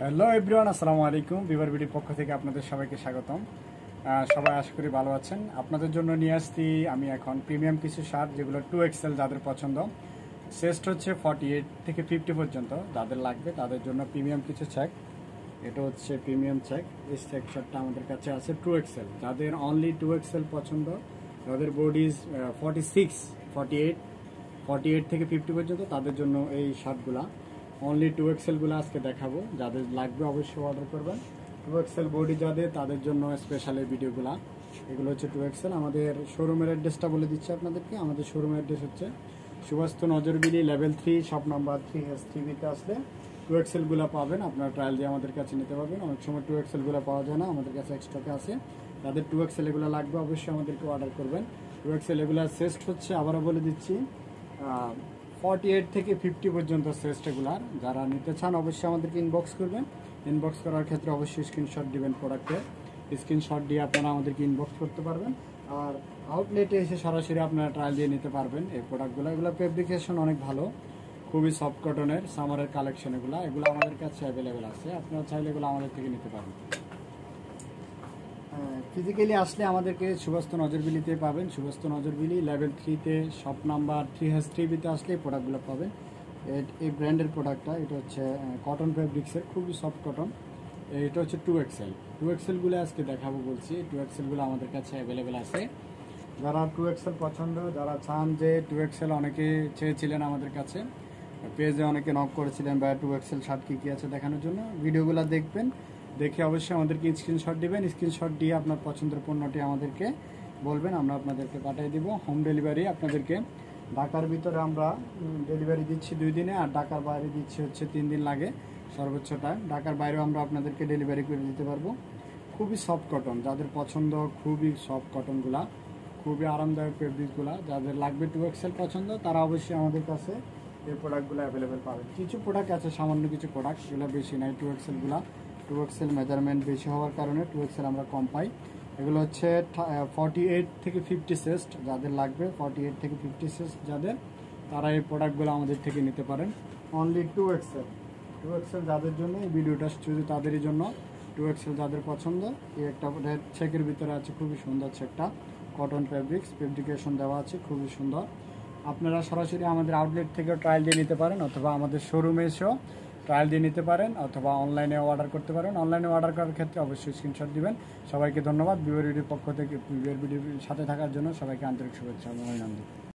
Hello everyone আসসালামু আলাইকুম। বিভার বিডির পক্ষ থেকে আপনাদের সবাইকে স্বাগতম। সবাই আশা করি ভালো আছেন। আপনাদের জন্য নিয়ে আসছি আমি এখন প্রিমিয়াম কিছু সার যেগুলো টু এক্সেল যাদের পছন্দ। সেস্ট হচ্ছে ফর্টি এইট থেকে ফিফটি পর্যন্ত। যাদের লাগবে তাদের জন্য প্রিমিয়াম কিছু চেক এটা হচ্ছে প্রিমিয়াম চেক এই শার্টটা আমাদের কাছে আছে টু এক্সেল যাদের অনলি টু এক্সেল পছন্দ, যাদের bodies forty six forty eight forty eight থেকে ফিফটি পর্যন্ত, তাদের জন্য এই শার্টগুলা। অনলি টু এক্সেলগুলো আজকে দেখাবো, যাদের লাগবে অবশ্যই অর্ডার করবেন। টু এক্সেল বডি যাদের, তাদের জন্য স্পেশাল এই ভিডিওগুলা এগুলো হচ্ছে টু এক্সেল আমাদের শোরুমের অ্যাড্রেসটা বলে দিচ্ছি আপনাদেরকে। আমাদের শোরুমের অ্যাড্রেস হচ্ছে সুবাস্ত নজরবিলি level three shop number three S থ্রিতে আসলে টু এক্সেলগুলো পাবেন। আপনারা ট্রায়াল দিয়ে আমাদের কাছে নিতে পারবেন। অনেক সময় টু এক্সেলগুলো পাওয়া যায় না, আমাদের কাছে এক্সট্রাতে আছে। তাদের টু এক্সেল এগুলো লাগবে, অবশ্যই আমাদেরকে অর্ডার করবেন। টু এক্সেল এগুলো সেস্ট হচ্ছে, আবারও বলে দিচ্ছি ফর্টি এইট থেকে ফিফটি পর্যন্ত এগুলার যারা নিতে চান, অবশ্যই আমাদেরকে ইনবক্স করবেন। ইনবক্স করার ক্ষেত্রে অবশ্যই স্ক্রিনশট দিবেন প্রোডাক্টের স্ক্রিনশট দিয়ে আপনারা আমাদেরকে ইনবক্স করতে পারবেন। আর আউটলেটে এসে সরাসরি আপনারা ট্রায়াল দিয়ে নিতে পারবেন। এই প্রোডাক্টগুলো এগুলো ফেব্রিকেশন অনেক ভালো। খুবই সফট কটনের সামারের কালেকশন এগুলো এগুলো আমাদের কাছে অ্যাভেলেবেল আছে। আপনারা চাইলে এগুলো আমাদের থেকে নিতে পারবেন ফিজিক্যালি আসলে আমাদেরকে সুবস্ত নজরবিলিতে পাবেন। সুবস্ত নজরবিলি লেভেল থ্রিতে শপ নাম্বার থ্রি হাস থ্রি বিতে আসলে এই প্রোডাক্টগুলো পাবেন। এই ব্র্যান্ডের প্রোডাক্টটা এটা হচ্ছে কটন ফেব্রিক্সের খুবই সফট কটন এটা হচ্ছে টু এক্সেল টু এক্সেলগুলো আজকে দেখাবো বলছি। টু এক্সেলগুলো আমাদের কাছে অ্যাভেলেবেল আছে। যারা টু এক্সেল পছন্দ, যারা চান যে টু এক্সেল অনেকে চেয়েছিলেন আমাদের কাছে, পেজে অনেকে নক করেছিলেন বা টু এক্সেল শার্ট কী কী আছে দেখানোর জন্য? ভিডিওগুলো দেখবেন। দেখে অবশ্যই আমাদেরকে স্ক্রিনশট দিবেন। স্ক্রিনশট দিয়ে আপনার পছন্দের পণ্যটি আমাদেরকে বলবেন, আমরা আপনাদেরকে পাঠিয়ে দিব। হোম ডেলিভারি আপনাদেরকে ঢাকার ভিতরে আমরা ডেলিভারি দিচ্ছি দুই দিনে, আর ঢাকার বাইরে দিচ্ছি হচ্ছে তিন দিন লাগে সর্বোচ্চ টাইম ঢাকার বাইরেও আমরা আপনাদেরকে ডেলিভারি করে দিতে পারব। খুবই সফট কটন যাদের পছন্দ, খুবই সফট কটনগুলা খুবই আরামদায়ক ফেব্রিকগুলা যাদের লাগবে টু এক্সেল পছন্দ, তারা অবশ্যই আমাদের কাছে এই প্রোডাক্টগুলো অ্যাভেলেবেল পাবেন। কিছু প্রোডাক্ট আছে, সামান্য কিছু প্রোডাক্ট সেগুলো বেশি নাই টু এক্সেলগুলা টু এক্সেল মেজারমেন্ট বেশি হওয়ার কারণে টু এক্সেল আমরা কম পাই। এগুলো হচ্ছে ফর্টি এইট থেকে ফিফটি সেস্ট যাদের লাগবে ফর্টি এইট থেকে ফিফটি সেস্ট যাদের, তারা এই প্রোডাক্টগুলো আমাদের থেকে নিতে পারেন। Only two XL two XL যাদের জন্য এই ভিডিওটা শুধু তাদেরই জন্য টু এক্সেল যাদের পছন্দ, এই একটা চেকের ভিতরে আছে খুবই সুন্দর চেকটা কটন ফেব্রিক্স ফেব্রিকেশন দেওয়া আছে, খুবই সুন্দর। আপনারা সরাসরি আমাদের আউটলেট থেকে ট্রায়াল দিয়ে নিতে পারেন, অথবা আমাদের শোরুমে এসেও ট্রায়াল দিয়ে নিতে পারেন অথবা অনলাইনে অর্ডার করতে পারেন। অনলাইনে অর্ডার করার ক্ষেত্রে অবশ্যই স্ক্রিনশট দিবেন। সবাইকে ধন্যবাদ। বিওর পক্ষ থেকে বিওর সাথে থাকার জন্য সবাইকে আন্তরিক শুভেচ্ছা অভিনন্দন।